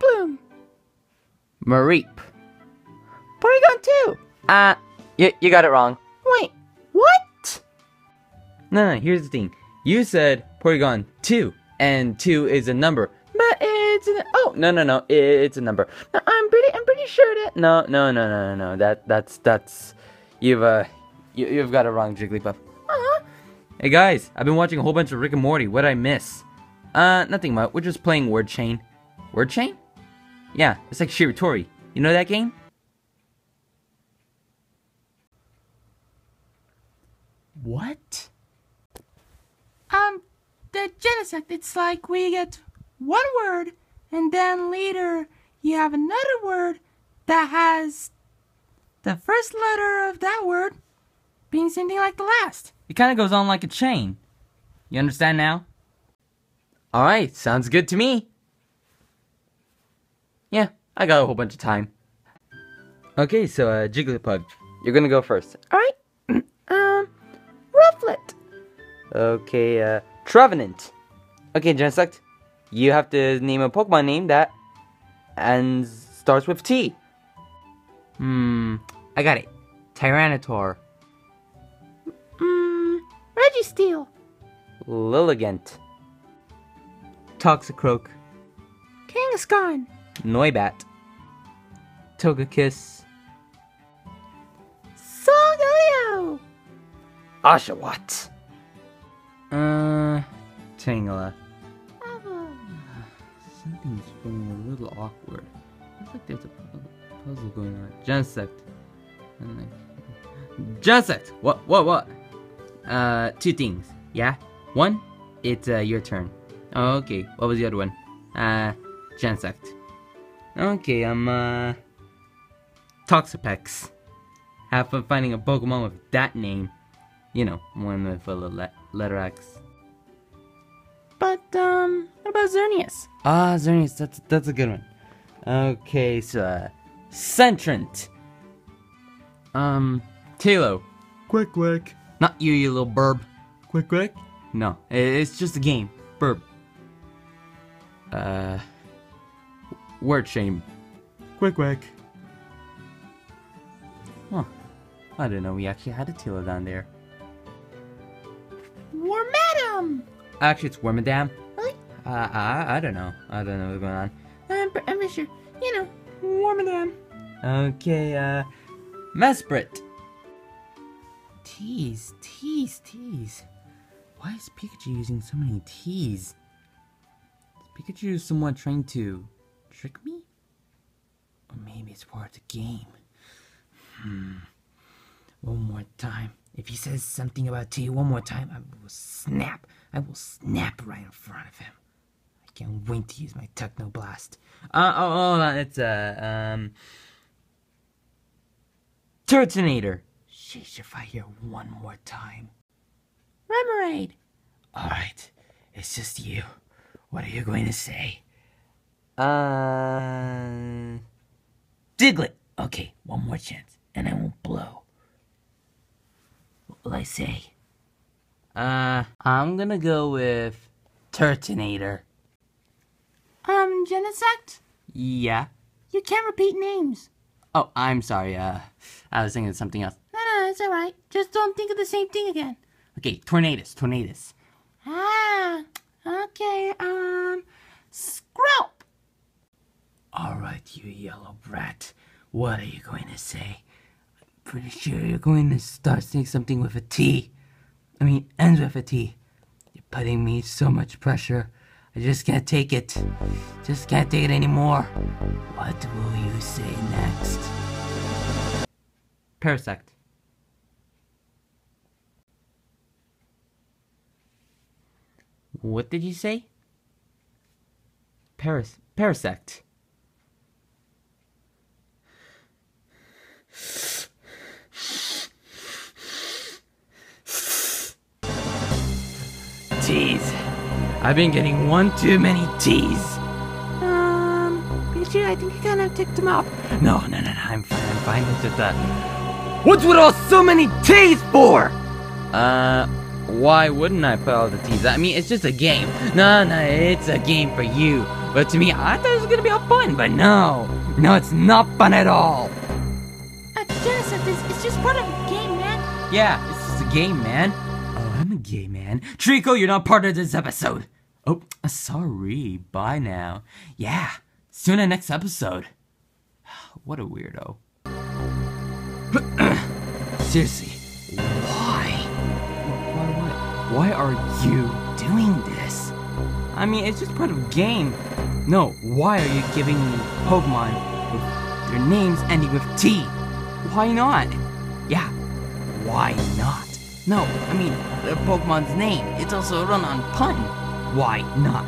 Bloom. Mareep. Porygon 2. Uh, you, you got it wrong. Wait, what? No, no, here's the thing. You said Porygon 2, and 2 is a number. But it's an, oh, no, no, no, it's a number. No, I'm pretty, I'm pretty sure that, no, no, no, no, no, no, that, that's, that's, you've, uh, you, you've got it wrong, Jigglypuff. Uh-huh. Hey guys, I've been watching a whole bunch of Rick and Morty. What'd I miss? Uh, nothing much. We're just playing Word Chain. Word Chain? Yeah, it's like Shiritori. You know that game? What? Um, the Genesect, it's like we get one word, and then later you have another word that has the first letter of that word being something like the last. It kind of goes on like a chain. You understand now? Alright, sounds good to me. Yeah, I got a whole bunch of time. Okay, so, uh, Jigglypuff, you're gonna go first. Alright? um, Rufflet. Okay, uh, Trevenant. Okay, Genesect, you have to name a Pokemon name that and starts with T. Hmm, I got it. Tyranitar. Mmm, Registeel. Lilligant. Toxicroak. Kangaskhan. Noibat. Togekiss. Solgaleo. Oshawott. Uh, Tangela. Avo. Something's feeling a little awkward. Looks like there's a puzzle going on. Genesect. And like- Genesect! What, what, what? Uh, two things. Yeah? One, it's, uh, your turn. Oh, okay. What was the other one? Uh, Genesect. Okay, I'm, uh... Toxapex. Have fun finding a Pokemon with that name. You know, one with a le- letter X. But, um, what about Xerneas? Ah, Xerneas, that's that's a good one. Okay, so uh, Sentret. Um, Talo. Quick, quick. Not you, you little burb. Quick, quick. No, it's just a game. Burb. Uh, word shame. Quick, quick. I didn't know we actually had a Tila down there. Wormadam. Actually, it's Wormadam. Really? Uh, I, I don't know. I don't know what's going on. I'm, I'm pretty sure. You know, Wormadam. Okay, uh, Mesprit. Tease, tease, tease. Why is Pikachu using so many T's? Is Pikachu someone trying to trick me? Or maybe it's part of the game. Hmm. One more time. If he says something about tea one more time, I will snap. I will snap right in front of him. I can't wait to use my Techno Blast. Uh, oh, hold on. It's, uh, um. Turtonator. Sheesh, if I hear one more time. Remoraid. Alright, it's just you. What are you going to say? Uh. Diglett! Okay, one more chance, and I won't blow. What will I say? Uh, I'm gonna go with. Turtonator. Um, Genesect? Yeah? You can't repeat names. Oh, I'm sorry, uh, I was thinking of something else. No, no, it's alright. Just don't think of the same thing again. Okay, Tornadus, Tornadus. Ah, okay, um, Scrope. Alright, you yellow brat. What are you going to say? Pretty sure you're going to start saying something with a T. I mean, ends with a T. You're putting me so much pressure. I just can't take it. Just can't take it anymore. What will you say next? Parasect. What did you say? Paras Parasect. Tease. I've been getting one too many teas. Um, Pikachu, I think you kind of ticked him off. No, no, no, no, I'm fine, I'm fine. It's just that. What's with all so many teas for? Uh, why wouldn't I put all the teas? I mean, it's just a game. No, no, it's a game for you. But to me, I thought it was gonna be all fun, but no. No, it's not fun at all. Uh, Genesect, it's, it's just part of a game, man. Yeah, this is a game, man. Gay man. Trico, you're not part of this episode. Oh, sorry. Bye now. Yeah, see you in the next episode. What a weirdo. Seriously, why? Why, why? Why are you doing this? I mean, it's just part of game. No, why are you giving me Pokemon with their names ending with T? Why not? Yeah, why not? No, I mean, the Pokemon's name, it's also a run on pun. Why not?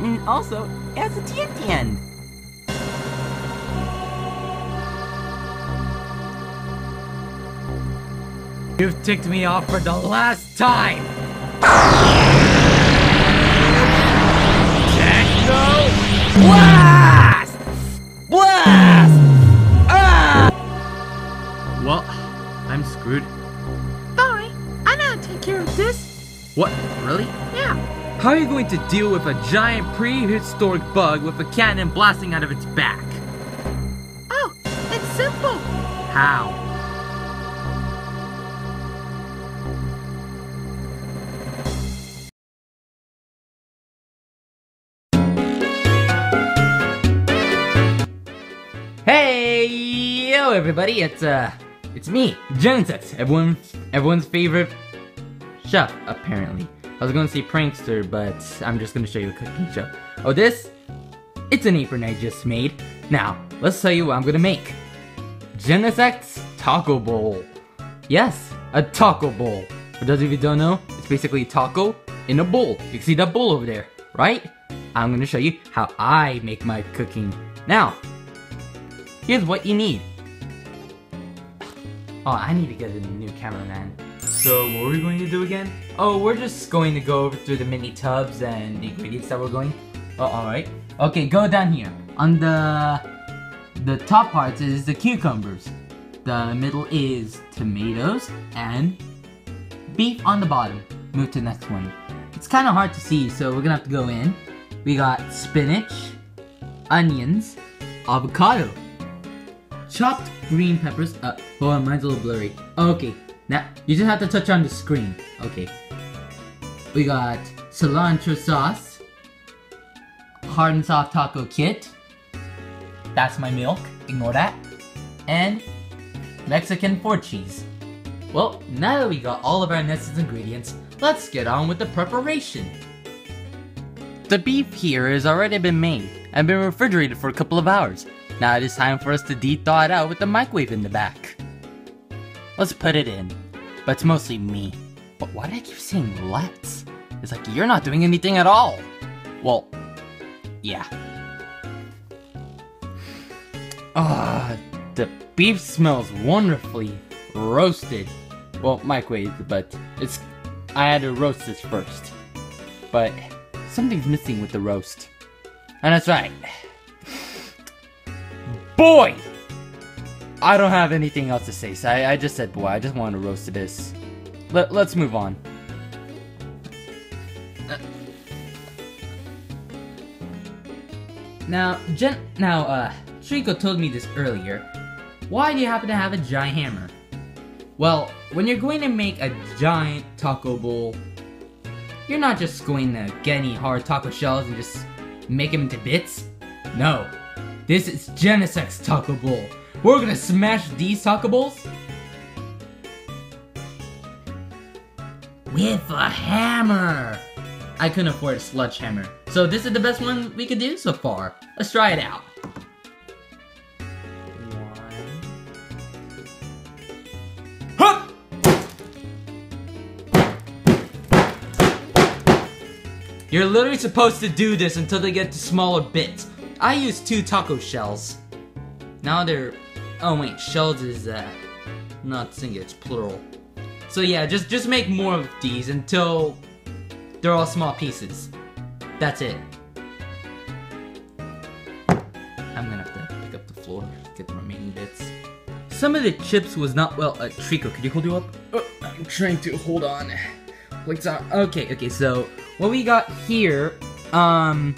And also, it has a T at the end. You've ticked me off for the last time! Techno Blast! Blast! Ah! Well, I'm screwed. What? Really? Yeah. How are you going to deal with a giant prehistoric bug with a cannon blasting out of its back? Oh, it's simple. How? Hey, yo, everybody! It's uh, it's me, Genesect, everyone, everyone's favorite chef, apparently. I was gonna say prankster, but I'm just gonna show you a cooking show. Oh, this? It's an apron I just made. Now, let's tell you what I'm gonna make. Genesect's Taco Bowl. Yes, a taco bowl. For those of you don't know, it's basically a taco in a bowl. You can see that bowl over there, right? I'm gonna show you how I make my cooking. Now, here's what you need. Oh, I need to get a new cameraman. So what are we going to do again? Oh, we're just going to go over through the mini tubs and the ingredients that we're going. Oh, alright. Okay, go down here. On the the top parts is the cucumbers. The middle is tomatoes and beef on the bottom. Move to the next one. It's kind of hard to see, so we're gonna have to go in. We got spinach, onions, avocado, chopped green peppers. Uh, on, mine's a little blurry. Okay, now you just have to touch on the screen. Okay. We got cilantro sauce, hard and soft taco kit. That's my milk. Ignore that. And Mexican four cheese. Well, now that we got all of our necessary ingredients, let's get on with the preparation. The beef here has already been made and been refrigerated for a couple of hours. Now it is time for us to de-thaw it out with the microwave in the back. Let's put it in. But it's mostly me. But why do I keep saying let's? It's like you're not doing anything at all. Well, yeah. Ah, the beef smells wonderfully roasted. Well, microwaved, but it's. I had to roast this first. But something's missing with the roast. And that's right. Boy! I don't have anything else to say, so I, I just said boy. I just wanted to roast this. Let, let's move on. Now, now, uh, Shriko told me this earlier. Why do you happen to have a giant hammer? Well, when you're going to make a giant taco bowl, you're not just going to get any hard taco shells and just make them into bits. No, this is Genesect's Taco Bowl. We're gonna smash these bowls with a hammer. I couldn't afford a sledgehammer, so this is the best one we could do so far. Let's try it out. Hup! You're literally supposed to do this until they get to smaller bits. I use two taco shells. Now they're... Oh wait, shells is, uh... Not singular, it's plural. So yeah, just, just make more of these until they're all small pieces. That's it. I'm gonna have to pick up the floor, get the remaining bits. Some of the chips was not well. Uh, Trico, could you hold you up? Oh, I'm trying to hold on. On. Okay, okay. So what we got here, um,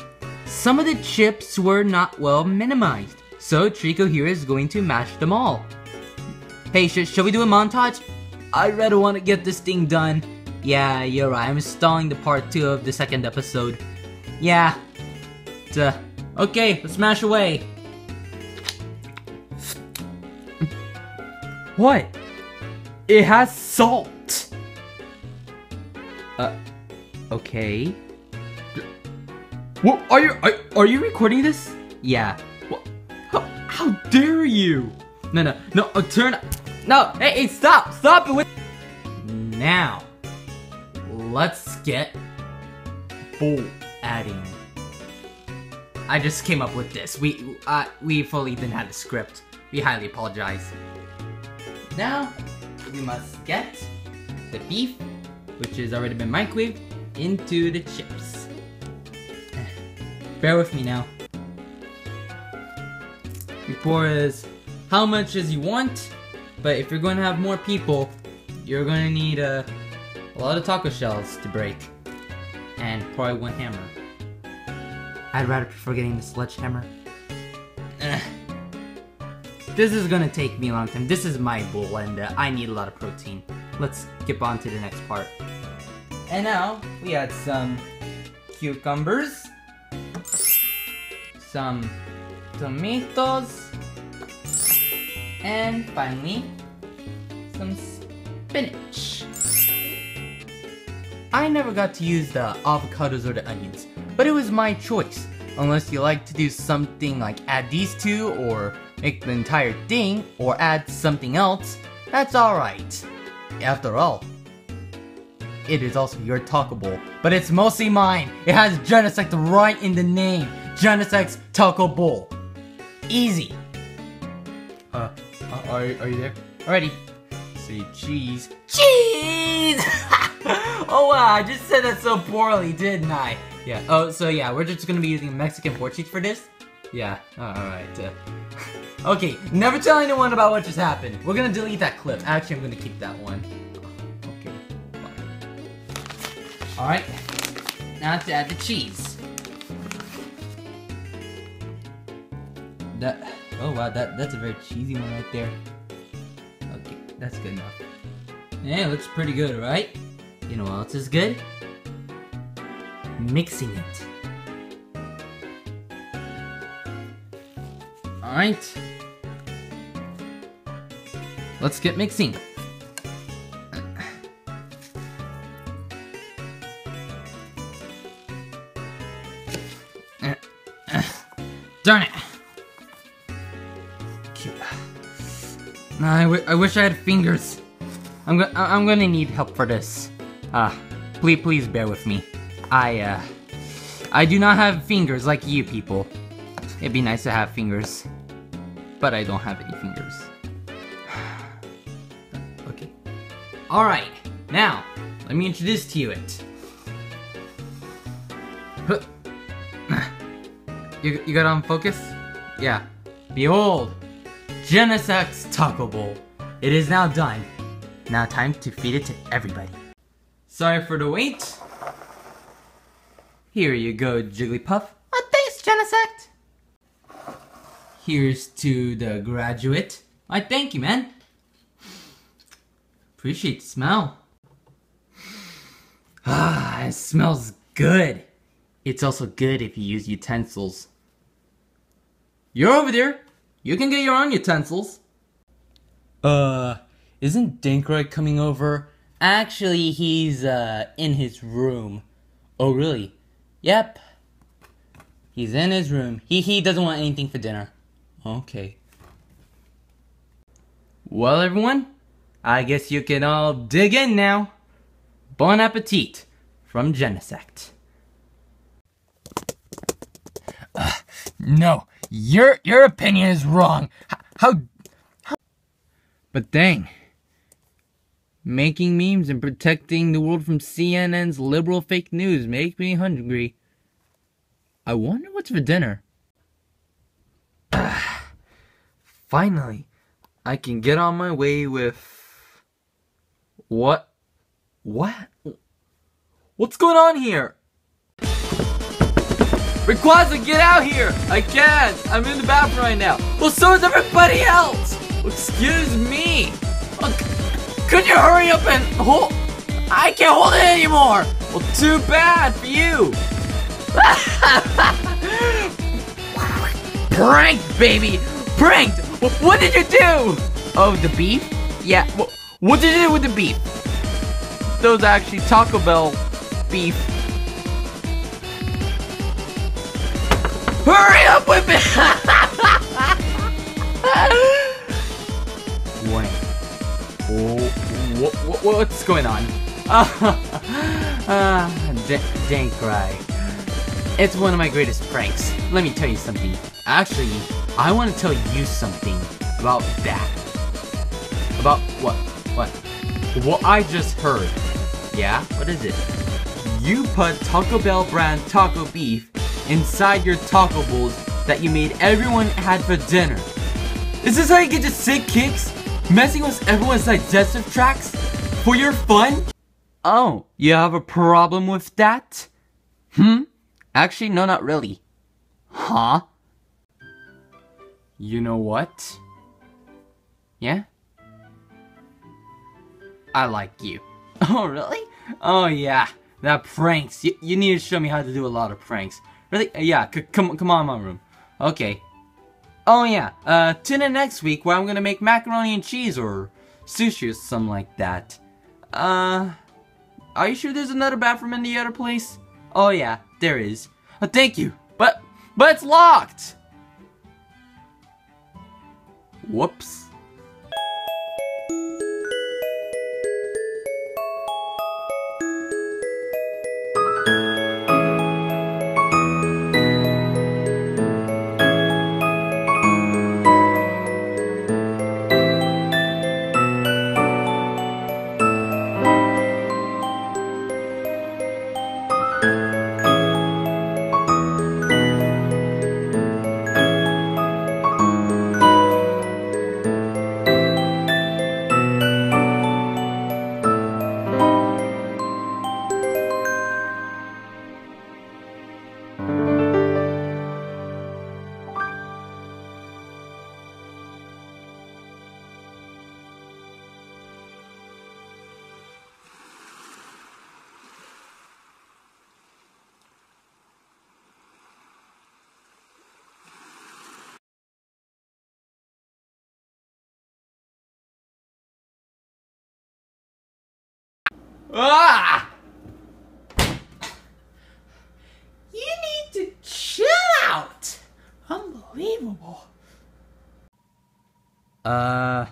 some of the chips were not well minimized, so Trico here is going to mash them all. Hey, sh shall we do a montage? I rather want to get this thing done. Yeah, you're right, I'm stalling the part 2 of the second episode. Yeah. Duh. Okay, let's smash away. What? It has salt! Uh, okay. What are you are, are you recording this? Yeah. You? No, no, no, uh, turn No, hey, hey, stop! Stop it with Now, let's get bowl adding. I just came up with this. We uh, we fully didn't have the script. We highly apologize. Now, we must get the beef, which has already been microwaved, into the chips. Bear with me now. Pour as how much as you want, but if you're going to have more people, you're going to need a, a lot of taco shells to break, and probably one hammer. I'd rather prefer getting the sledgehammer. This is gonna take me a long time. This is my bowl, and uh, I need a lot of protein. Let's skip on to the next part. And now, we add some cucumbers, some tomatoes, and finally, some spinach. I never got to use the avocados or the onions, but it was my choice. Unless you like to do something like add these two, or make the entire thing, or add something else, that's alright. After all, it is also your taco bowl, but it's mostly mine. It has Genesect right in the name. Genesect's Taco Bowl. Easy. Uh, uh, are, are you there? Alrighty. Say cheese. Cheese! oh wow, I just said that so poorly, didn't I? Yeah, oh, so yeah, we're just gonna be using Mexican pork cheese for this? Yeah, alright. Uh, okay, never tell anyone about what just happened. We're gonna delete that clip. Actually, I'm gonna keep that one. Okay, fine. Alright, now to add the cheese. That, oh wow, that, that's a very cheesy one right there. Okay, that's good enough. Yeah, it looks pretty good, right? You know what else is good? Mixing it. Alright. Let's get mixing. Darn it! I, I wish I had fingers. I'm, go I'm gonna need help for this. Ah, uh, please, please bear with me. I, uh, I do not have fingers like you people. It'd be nice to have fingers, but I don't have any fingers. okay. Alright, now, let me introduce to you it. You, you got on focus? Yeah. Behold, Genesect's Taco Bowl. It is now done. Now time to feed it to everybody. Sorry for the wait. Here you go, Jigglypuff. Thanks, Genesect. Here's to the graduate. I thank you, man. Appreciate the smell. Ah, it smells good. It's also good if you use utensils. You're over there. You can get your own utensils. Uh, isn't Dankroyd coming over? Actually, he's, uh, in his room. Oh, really? Yep. He's in his room. He, he doesn't want anything for dinner. Okay. Well, everyone, I guess you can all dig in now. Bon appetit from Genesect. Uh, no, your your opinion is wrong. How, how? But dang. Making memes and protecting the world from CNN's liberal fake news make me hungry. I wonder what's for dinner. Finally, I can get on my way with. What? What? What's going on here? Rayquaza, get out here! I can't! I'm in the bathroom right now. Well, so is everybody else! Excuse me! Uh, could you hurry up and hold... I can't hold it anymore! Well, too bad for you! Pranked, baby! Pranked! What did you do? Oh, the beef? Yeah, what did you do with the beef? Those actually Taco Bell beef. Hurry up with it! Warning. Oh, what, what, what's going on? Ah, uh, dang cry. It's one of my greatest pranks. Let me tell you something. Actually, I want to tell you something about that. About what? What? What I just heard. Yeah? What is it? You put Taco Bell brand taco beef inside your taco bowls that you made everyone had for dinner. Is this how you get your sick kicks? Messing with everyone's digestive tracts? For your fun? Oh, you have a problem with that? Hmm? Actually, no, not really. Huh? You know what? Yeah? I like you. Oh, really? Oh, yeah. That pranks. You, you need to show me how to do a lot of pranks. Really? Uh, yeah, come, come on my room. Okay. Oh, yeah. Uh, tune in next week where I'm gonna make macaroni and cheese or sushi or something like that. Uh, are you sure there's another bathroom in the other place? Oh, yeah, there is. Uh, thank you. But, but it's locked! Whoops. Ah! You need to chill out. Unbelievable. Uh,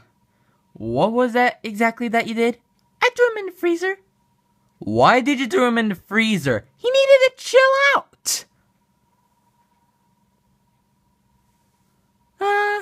what was that exactly that you did? I threw him in the freezer. Why did you throw him in the freezer? He needed to chill out. Uh,